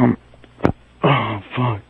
come. Oh, fuck.